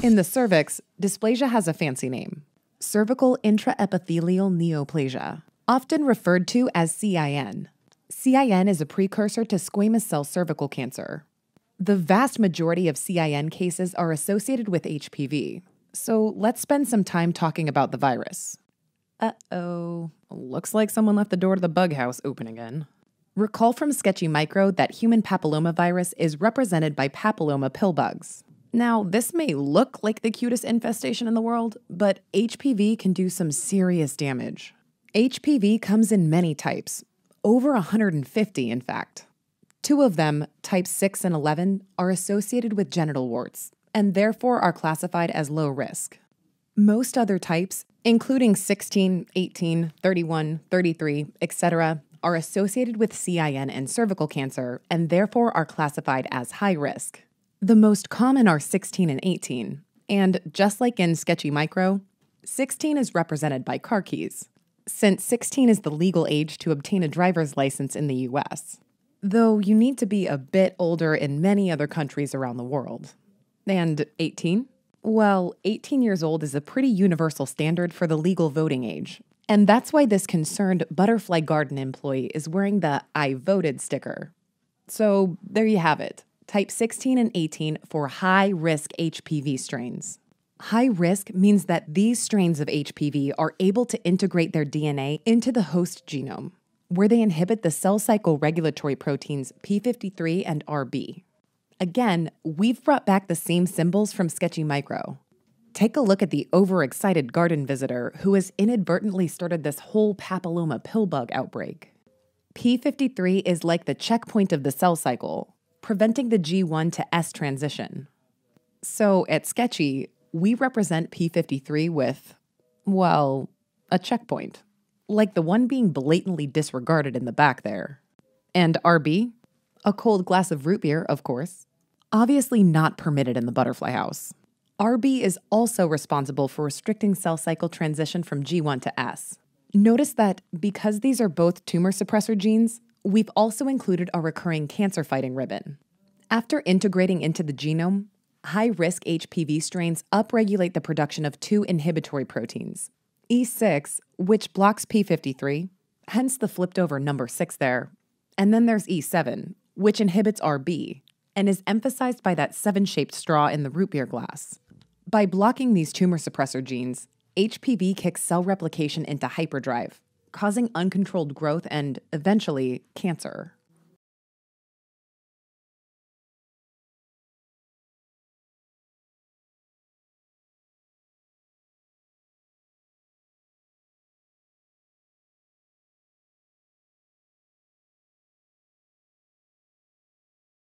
In the cervix, dysplasia has a fancy name cervical intraepithelial neoplasia, often referred to as CIN. CIN is a precursor to squamous cell cervical cancer. The vast majority of CIN cases are associated with HPV, so let's spend some time talking about the virus. Uh oh, looks like someone left the door to the bug house open again. Recall from Sketchy Micro that human papillomavirus is represented by papilloma pill bugs. Now, this may look like the cutest infestation in the world, but HPV can do some serious damage. HPV comes in many types, over 150 in fact. Two of them, types 6 and 11, are associated with genital warts and therefore are classified as low risk. Most other types, including 16, 18, 31, 33, etc., are associated with CIN and cervical cancer and therefore are classified as high risk. The most common are 16 and 18, and just like in Sketchy Micro, 16 is represented by car keys, since 16 is the legal age to obtain a driver's license in the US, though you need to be a bit older in many other countries around the world. And 18? Well, 18 years old is a pretty universal standard for the legal voting age. And that's why this concerned Butterfly Garden employee is wearing the I voted sticker. So there you have it type 16 and 18 for high risk HPV strains. High risk means that these strains of HPV are able to integrate their DNA into the host genome, where they inhibit the cell cycle regulatory proteins P53 and RB. Again, we've brought back the same symbols from Sketchy Micro. Take a look at the overexcited garden visitor who has inadvertently started this whole papilloma pill bug outbreak. P53 is like the checkpoint of the cell cycle, preventing the G1 to S transition. So at Sketchy, we represent P53 with, well, a checkpoint, like the one being blatantly disregarded in the back there. And RB? A cold glass of root beer, of course. Obviously not permitted in the butterfly house. RB is also responsible for restricting cell cycle transition from G1 to S. Notice that because these are both tumor suppressor genes, we've also included a recurring cancer fighting ribbon. After integrating into the genome, high risk HPV strains upregulate the production of two inhibitory proteins E6, which blocks P53, hence the flipped over number 6 there, and then there's E7, which inhibits RB and is emphasized by that seven shaped straw in the root beer glass. By blocking these tumor suppressor genes, HPV kicks cell replication into hyperdrive, causing uncontrolled growth and, eventually, cancer.